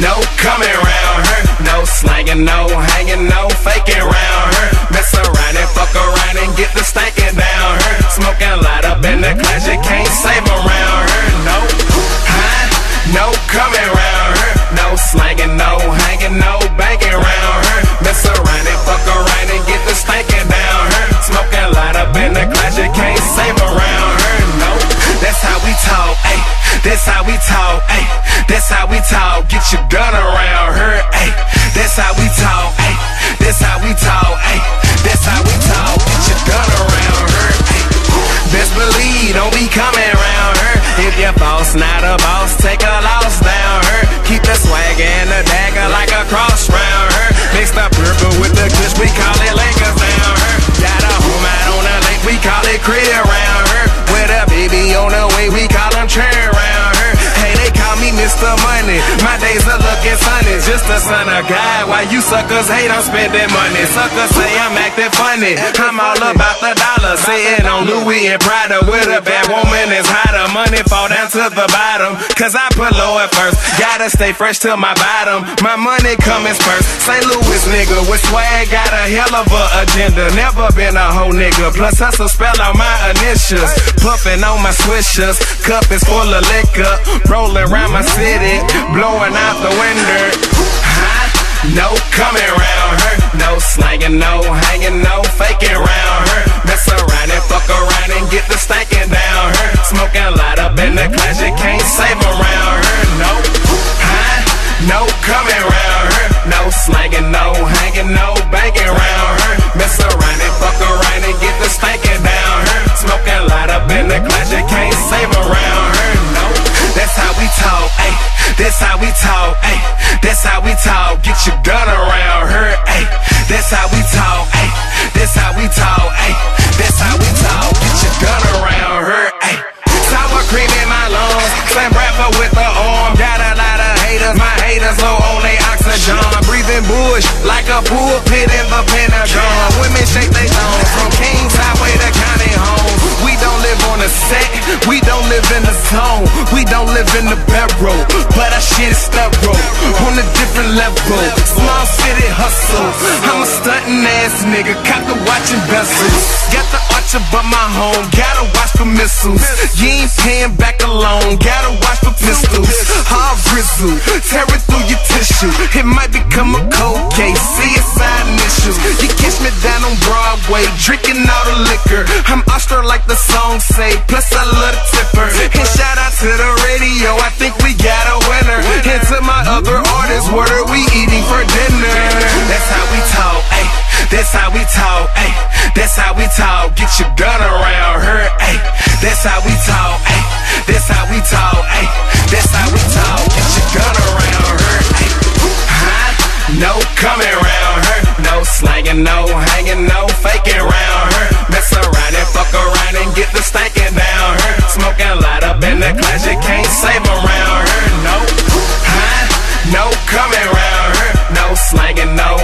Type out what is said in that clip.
no coming around her. No slanging, no hanging, no faking around her. Mess around and fuck around and get the stankin' down her. Smoking light up in the you can't save her. That's how we talk, ayy. That's how we talk. Get your gun around her, ayy. That's how we talk, ayy. That's how we talk, ayy. That's how we talk. Get your gun around her, ayy. Best believe, don't be coming around her. If your boss not a boss, take a loss down her. Keep the swag and the dagger like a cross round her. Mix the purple with the kush, we call it Lakers down her. Got a home out on the lake, we call it crib call. Money. My days are looking sunny. Just a son of God. Why you suckers hate I'm spending money? Suckers say I'm acting funny. I'm all about the dollar. Sitting on Louis and Prada with a bad woman is hotter. Money fall down to the bottom. Cause I put low at first. Gotta stay fresh till my bottom. My money coming first. St. Louis nigga with swag got a hell of a agenda. Never been a whole nigga. Plus hustle spell out my initials. Puffing on my swishers. Cup is full of liquor. Rolling around my city. Blowing out the window. No coming around her. No hanging, no That's how we talk, ayy. That's how we talk. Get your gun around her, ayy. That's how we talk, ayy. That's how we talk, ayy. That's how we talk. Get your gun around her, ayy. Sour cream in my lungs, slam rapper with the arm. Got a lot of haters, my haters low on they oxygen. Breathing bush like a pulpit we don't live in the barrel. But our shit is thorough on a different level. Small city hustle. I'm a stunting ass nigga, cop the watching vessels. Got the archer but my home, gotta watch for missiles. You ain't paying back alone, gotta watch for pistols. Hard bristle, tearing through your tissue. It might become a cold case, CSI initials. You catch me down on Broadway, drinking all the liquor. I'm Austro like the song say, plus I love That's how we talk, ayy. That's how we talk. Get your gun around her, ayy. That's how we talk, ayy. That's how we talk, ayy. That's how we talk. Get your gun around her, ayy. Huh? No coming around her. No slanging, no hanging, no faking around her. Mess around and fuck around and get the stankin' down her. Smoking light up in the clash, you can't save around her. No, huh? No coming around her. No slanging, no